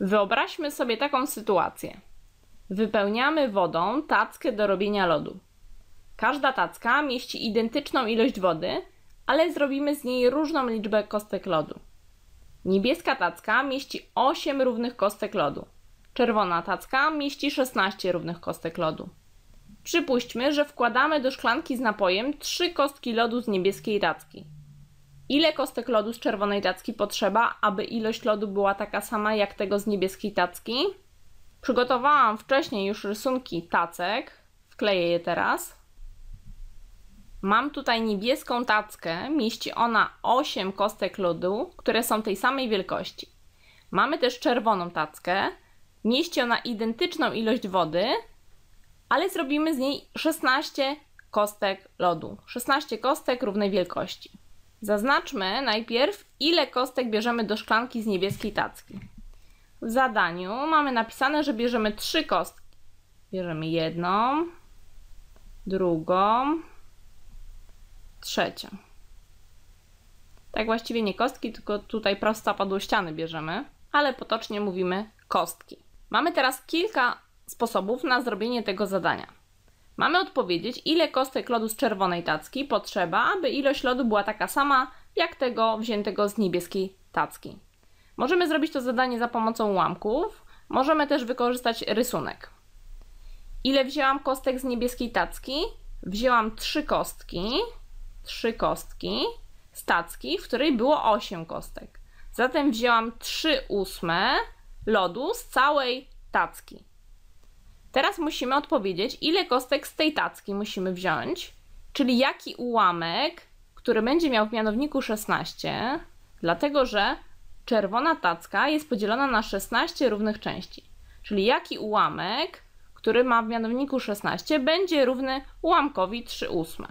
Wyobraźmy sobie taką sytuację. Wypełniamy wodą tackę do robienia lodu. Każda tacka mieści identyczną ilość wody, ale zrobimy z niej różną liczbę kostek lodu. Niebieska tacka mieści 8 równych kostek lodu. Czerwona tacka mieści 16 równych kostek lodu. Przypuśćmy, że wkładamy do szklanki z napojem 3 kostki lodu z niebieskiej tacki. Ile kostek lodu z czerwonej tacki potrzeba, aby ilość lodu była taka sama jak tego z niebieskiej tacki? Przygotowałam wcześniej już rysunki tacek, wkleję je teraz. Mam tutaj niebieską tackę, mieści ona 8 kostek lodu, które są tej samej wielkości. Mamy też czerwoną tackę, mieści ona identyczną ilość wody, ale zrobimy z niej 16 kostek lodu. 16 kostek równej wielkości. Zaznaczmy najpierw, ile kostek bierzemy do szklanki z niebieskiej tacki. W zadaniu mamy napisane, że bierzemy trzy kostki. Bierzemy jedną, drugą, trzecią. Tak właściwie nie kostki, tylko tutaj prosta padłościany bierzemy, ale potocznie mówimy kostki. Mamy teraz kilka sposobów na zrobienie tego zadania. Mamy odpowiedzieć, ile kostek lodu z czerwonej tacki potrzeba, aby ilość lodu była taka sama jak tego wziętego z niebieskiej tacki. Możemy zrobić to zadanie za pomocą ułamków, możemy też wykorzystać rysunek. Ile wzięłam kostek z niebieskiej tacki? Wzięłam trzy kostki, trzy kostki z tacki, w której było 8 kostek. Zatem wzięłam 3 ósme lodu z całej tacki. Teraz musimy odpowiedzieć, ile kostek z tej tacki musimy wziąć, czyli jaki ułamek, który będzie miał w mianowniku 16, dlatego że czerwona tacka jest podzielona na 16 równych części. Czyli jaki ułamek, który ma w mianowniku 16, będzie równy ułamkowi 3 ósme.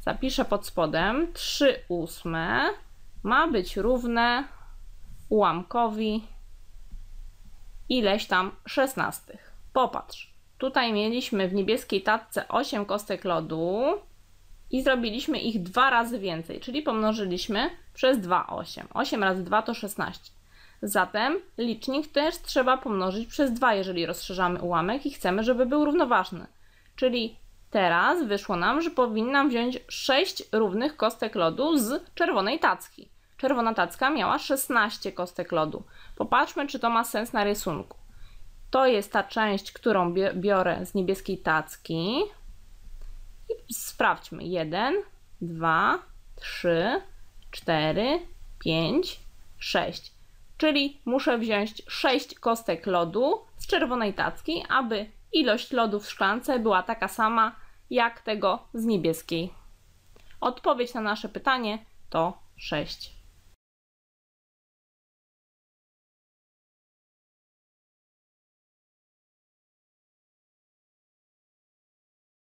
Zapiszę pod spodem 3 ósme ma być równe ułamkowi ileś tam 16. Popatrz, tutaj mieliśmy w niebieskiej tacce 8 kostek lodu i zrobiliśmy ich dwa razy więcej, czyli pomnożyliśmy przez 2 8. 8 razy 2 to 16. Zatem licznik też trzeba pomnożyć przez 2, jeżeli rozszerzamy ułamek i chcemy, żeby był równoważny. Czyli teraz wyszło nam, że powinnam wziąć 6 równych kostek lodu z czerwonej tacki. Czerwona tacka miała 16 kostek lodu. Popatrzmy, czy to ma sens na rysunku. To jest ta część, którą biorę z niebieskiej tacki. I sprawdźmy. 1, 2, 3, 4, 5, 6. Czyli muszę wziąć 6 kostek lodu z czerwonej tacki, aby ilość lodu w szklance była taka sama jak tego z niebieskiej. Odpowiedź na nasze pytanie to 6.